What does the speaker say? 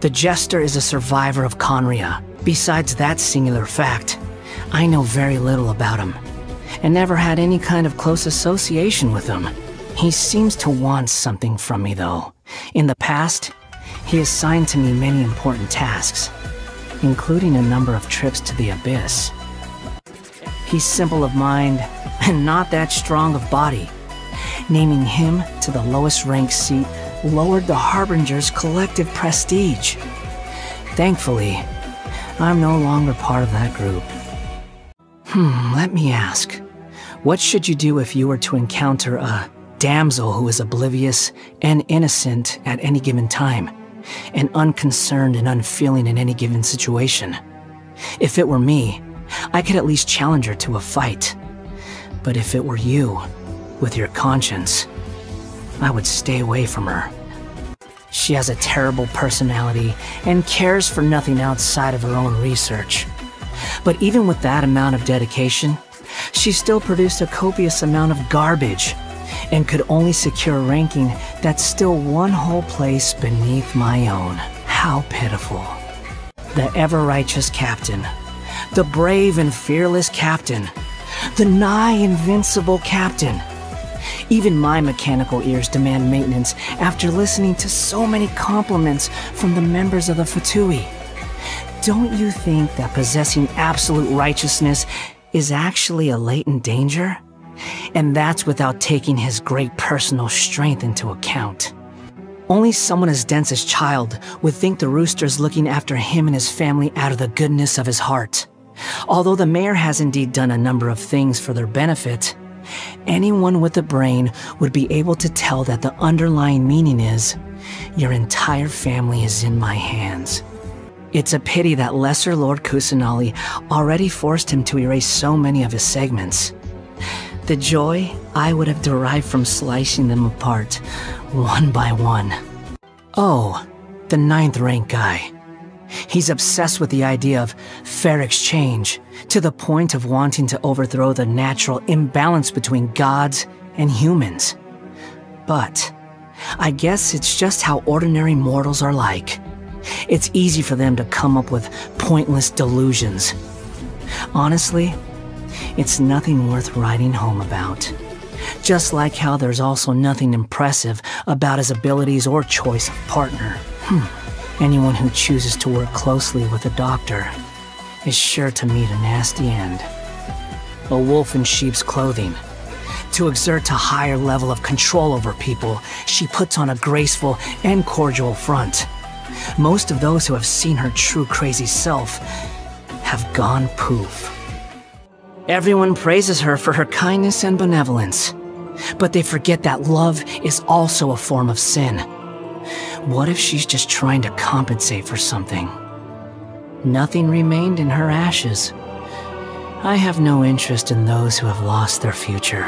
The Jester is a survivor of Khaenri'ah. Besides that singular fact, I know very little about him, and never had any kind of close association with him. He seems to want something from me, though. In the past, he assigned to me many important tasks, including a number of trips to the Abyss. He's simple of mind and not that strong of body. Naming him to the lowest ranked seat lowered the Harbinger's collective prestige. Thankfully, I'm no longer part of that group. Hmm, let me ask. What should you do if you were to encounter a damsel who is oblivious and innocent at any given time, and unconcerned and unfeeling in any given situation? If it were me, I could at least challenge her to a fight. But if it were you, with your conscience, I would stay away from her. She has a terrible personality and cares for nothing outside of her own research. But even with that amount of dedication, she still produced a copious amount of garbage and could only secure a ranking that's still one whole place beneath my own. How pitiful. The ever-righteous captain. The brave and fearless captain. The nigh invincible captain. Even my mechanical ears demand maintenance after listening to so many compliments from the members of the Fatui. Don't you think that possessing absolute righteousness is actually a latent danger? And that's without taking his great personal strength into account. Only someone as dense as Childe would think the rooster's looking after him and his family out of the goodness of his heart. Although the mayor has indeed done a number of things for their benefit, anyone with a brain would be able to tell that the underlying meaning is, your entire family is in my hands. It's a pity that Lesser Lord Kusanali already forced him to erase so many of his segments. The joy I would have derived from slicing them apart, one by one. Oh, the ninth rank guy. He's obsessed with the idea of fair exchange, to the point of wanting to overthrow the natural imbalance between gods and humans. But, I guess it's just how ordinary mortals are like. It's easy for them to come up with pointless delusions. Honestly, it's nothing worth writing home about. Just like how there's also nothing impressive about his abilities or choice of partner. Hmm. Anyone who chooses to work closely with a doctor is sure to meet a nasty end. A wolf in sheep's clothing. To exert a higher level of control over people, she puts on a graceful and cordial front. Most of those who have seen her true crazy self have gone poof. Everyone praises her for her kindness and benevolence, but they forget that love is also a form of sin. What if she's just trying to compensate for something? Nothing remained in her ashes. I have no interest in those who have lost their future.